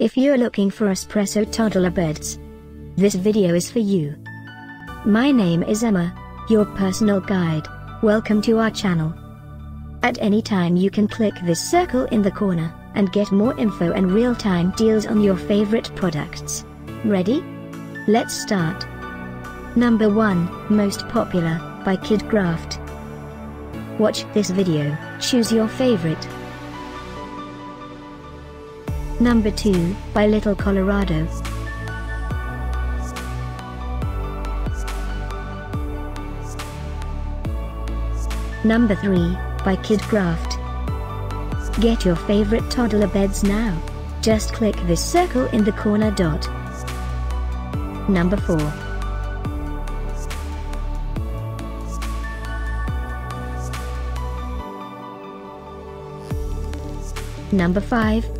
If you're looking for espresso toddler beds, this video is for you. My name is Emma, your personal guide. Welcome to our channel. At any time you can click this circle in the corner, and get more info and real-time deals on your favorite products. Ready? Let's start. Number 1, Most Popular, by KidKraft. Watch this video, choose your favorite. Number 2, by Little Colorado. Number 3, by KidKraft. Get your favorite toddler beds now. Just click this circle in the corner dot. Number 4. Number 5,